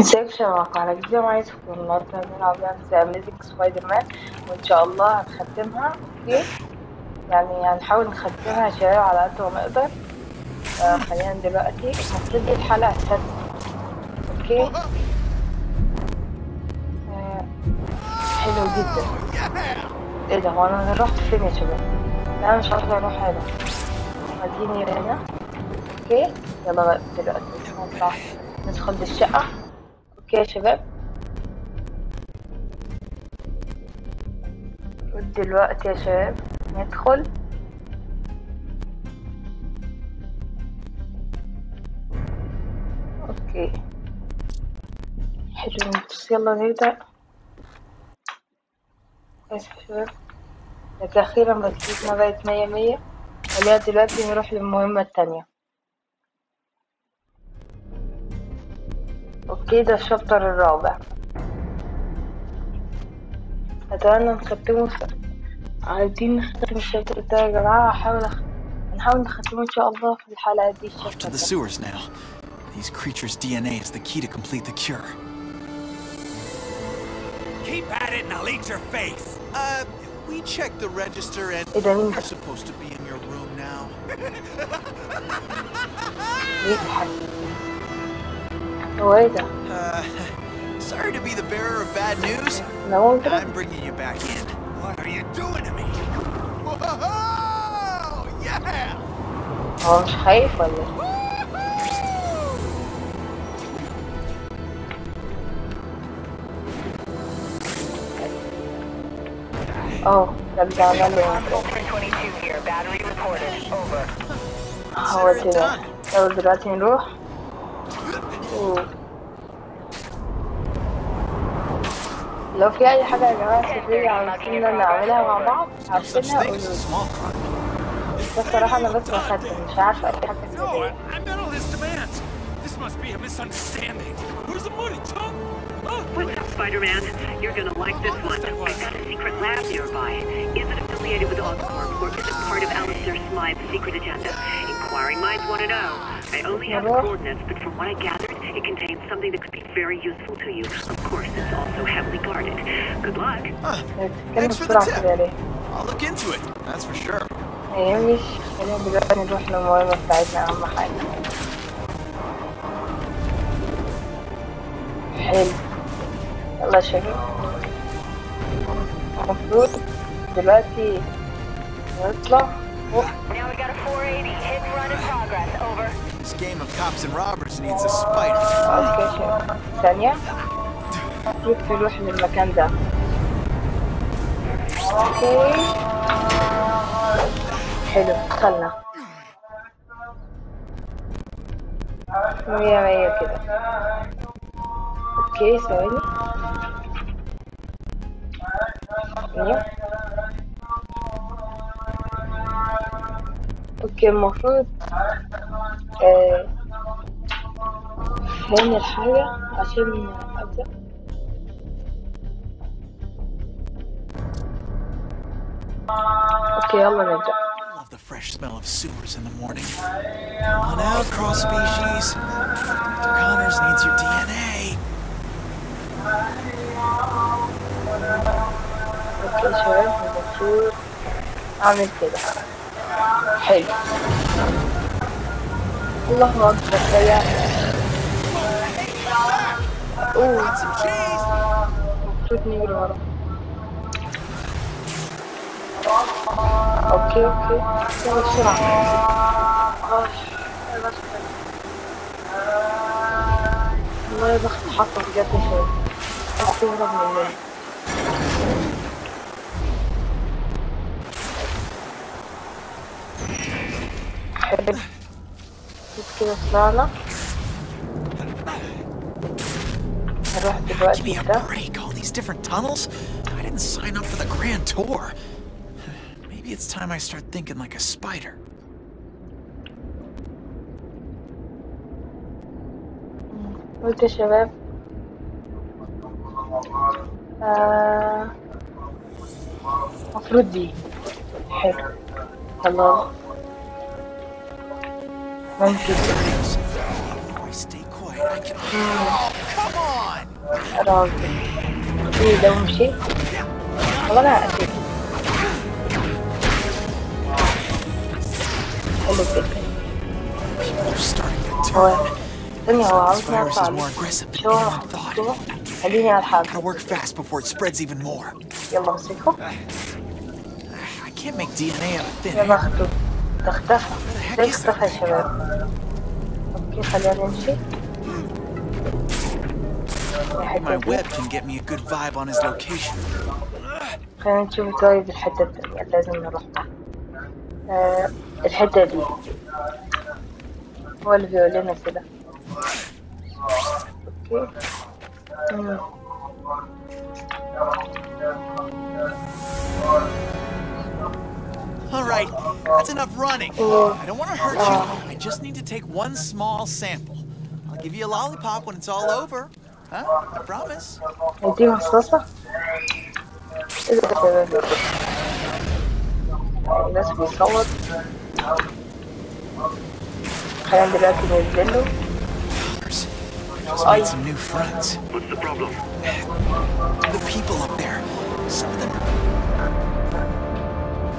ازيك شباب على جديد معايا سكون النهارده هنلعب لعبة زي اميزنج سبايدر مان وإن شاء الله هنختمها. أوكي؟ يعني هنحاول نختمها يا شباب على قد ما نقدر. آه خلينا دلوقتي المفروض الحلقة السادسة. أوكي؟ آه حلو جدا. إيه ده؟ هو أنا رحت فين يا شباب؟ لا أنا مش عارفة أروح هنا. اديني هنا أوكي؟ يلا دلوقتي. نطلع. ندخل بالشقة أوكي يا شباب. دلوقتي يا شباب ندخل. أوكي. حلو بس يلا نبدأ. يا شباب. لكن أخيرا بكتبنا بقت مية مية. خلينا دلوقتي نروح للمهمة التانية. اوكي ده الشابتر الرابع اتمنى نختمه س- عايزين نختم الشابتر ده يا جماعة هحاول أخ... هنحاول نختمه ان شاء الله في الحلقة دي To الشابتر the ده sewers now. These creatures' DNA is the key to complete the cure. Keep at it and I'll eat your face. Uh, we checked the register and ايه ده مين you're ده؟ supposed to be in your room now. No. Uh, sorry to be the bearer of bad news. No, I'm bringing you back in. What are you doing to me? Whoa! Yeah! Oh, scheiße. Oh, that's down on the Over. Oh, what's it? That was the Dutch handle. لو في اي حاجة يا جماعة سرية عاوزين نعملها مع بعض عارفينها قولوا. بس الصراحة أنا بس بخدم مش عارفة اي I, I his demands. This must be a misunderstanding. Where's the money, Tom? Huh? What's up, Spider-Man? You're gonna like this one. I've got a secret lab nearby. Is it affiliated with Oscorp or is it part of Alistair Smythe's secret agenda? Inquiring minds want to know. I only have the Hello? coordinates, but from what I gathered, it contains something that could be very useful to you. Of course, it's also heavily guarded. Good luck. Huh. بتتكلم Thanks for the بسرعة tip. كده ليه؟ I'll look into it. That's for sure. ميهمش خلينا دلوقتي نروح للمهمة بتاعتنا أهم حاجة حلو يلا يا شباب المفروض دلوقتي نطلع أوه، Now we got a 480. Hit and run in progress. Over. This game of cops and robbers needs a spider. اوكي يا شباب ثانية المفروض تروح للمكان ده اوكي حلو دخلنا مية مية كده اوكي ثواني ثانية أوكي المفروض آه فين الحاجة عشان أبدأ أوكي يلا نبدأ the fresh smell of sewers in the morning. Come on out, cross species. Dr. Connors needs your DNA. يا شباب المفروض اعمل كده حلو. الله اكبر يا أوه شوتني بالورا أوكي أوكي. يلا بسرعة. الله يا بخت حطه بجد شوي اهرب مني شوف كده طلعنا هروح Give me دلوقتي a ده break. All these different tunnels? I didn't sign up for the grand tour. Maybe it's time I start thinking like a spider. قلت يا شباب آه، مفروض دي حلو خلاص I'm just. If I stay quiet, I can. Oh, come on! i don't dá um chip. Olha lá, aqui. Olha o pepe. Olha. Daniel, algo na fase. Deixa I alinhar rápido. Gotta work fast before it spreads even more. You're sei como. I can't make DNA out of thin. اختفى إزاي اختفى يا شباب. أوكي خلينا نمشي. My web can get me a good vibe on his location. خلينا نشوف طيب الحتة التانية لازم نروح. آه الحتة دي هو لنا كده. أوكي. مم. All right, that's enough running. I don't want to hurt you. I just need to take one small sample. I'll give you a lollipop when it's all over. Huh? I promise. دي مصاصة ايه ده يا شباب الناس بيصوت خلينا دلوقتي ننزل له Just made some new friends. What's the problem? The people up there. Some of them حاجة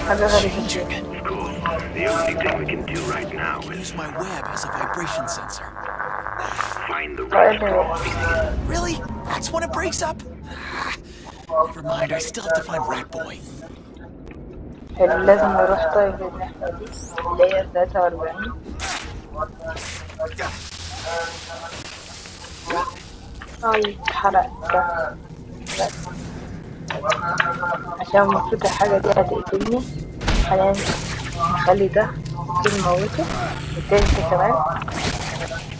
are غريبة changing. Of course. The only thing we can do right now I can is use my web as a vibration sensor. find the right طيب Really? That's when it breaks up? Never mind, I still have to find Rat Boy. حلو لازم نروح طيب الناحية دي اللي هي 43 اي اتحرق ده بس. عشان المفروض الحاجة دي هتقتلني. خلينا نخلي ده دي نموته والتاني ده كمان.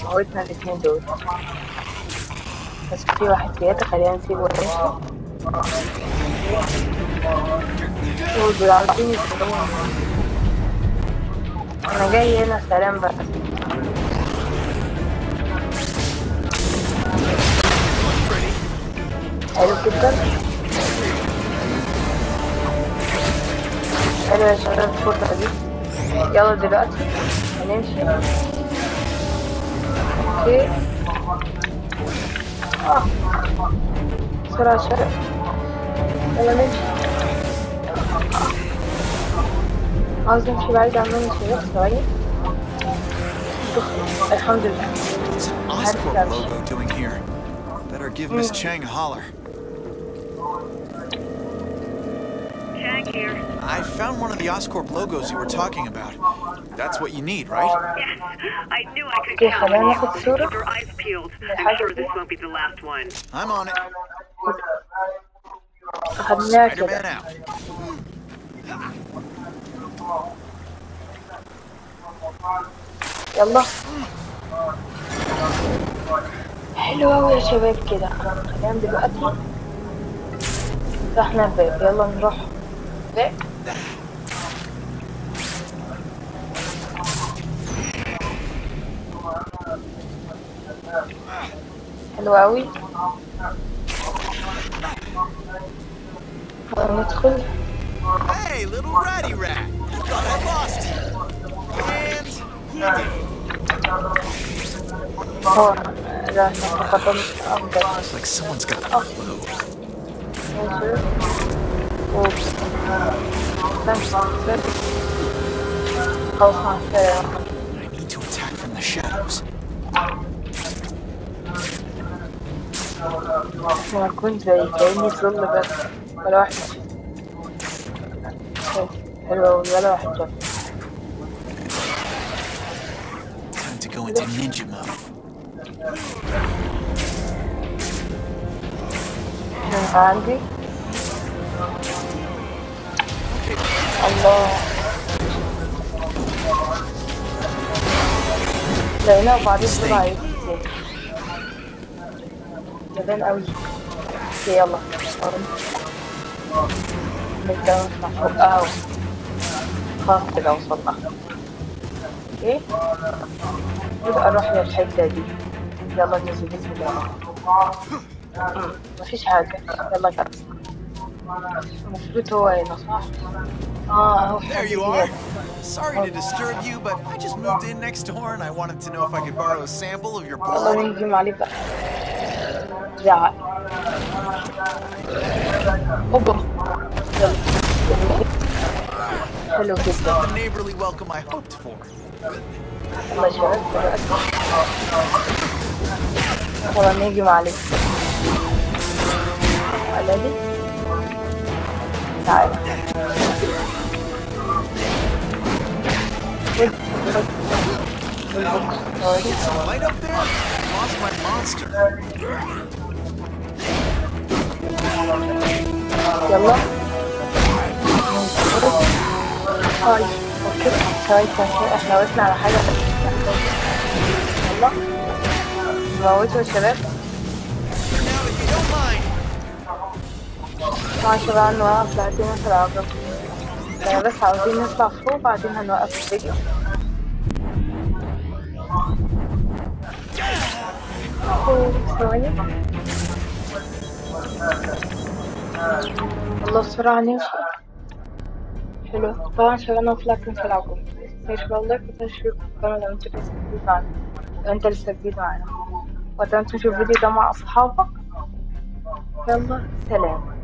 موتنا الاتنين دول. بس في واحد زيادة خلينا نسيبه ونمشي دول يسلموني أنا جاي هنا سلام بس حلو جدا. Anyways, so that's what I did. Yellow did that. And then she... Okay. Ah. So that's it. And then she... Az önce Oscorp logo doing here. Better give Miss Chang a holler. Chang here. I found one of the Oscorp logos you were talking about. That's what you need, right? I knew I could Okay, count on خلينا you. ناخد صورة. Keep your eyes peeled. I'm sure this won't be the last one. I'm on it. أخدناها Spider-Man كده out. يلا حلو أوي يا شباب كده خلينا دلوقتي فتحنا الباب يلا نروح باب حلو أوي يلا ندخل Hey, little ratty rat! Thought I lost you. And he did. هو لا نتقدم أفضل Looks like someone's got a clue. ماشي I need to attack from the shadows. إحنا هنكون زي كأني ظل بس ولا واحد شاف. حلو أوي ولا واحد شاف Time to go into ninja mode. عندي الله. لقيناه وبعدين طلع جبان قوي. أوكي يلا. نبدأ نطلع فوق اهو خلاص كده وصلنا أوكي نبقى نروح للحتة دي. يلا ننزل بسم الله مفيش حاجة. يلا كده There you are. Sorry to disturb you, but I just moved in next door and I wanted to know if I could borrow a sample of your يلا blood. نهجم عليه بقى زعق اوبا يلا حلو It's جدا not the neighborly welcome I hoped for. الله يشهد دلوقتي طبعا نيجي معلش على دي تعالى خد خد بالبوكس ثواني. Light up there? Lost my monster. يلا هاي اوكي ثواني ثواني احنا وقفنا على حاجة يلا نموتوا يا شباب طبعا شباب نوقف بعدين العقب يعني بس عاوزين نطلع فوق بعدين هنوقف الفيديو ثواني الله السرعة نوصل حلو طبعا شغلنا في لكن في العقب متنساش بالك وتشوف القناة لو انت لسه جديد معنا لو انت لسه جديد معنا وتنسوا تشوف الفيديو ده مع أصحابك يلا سلام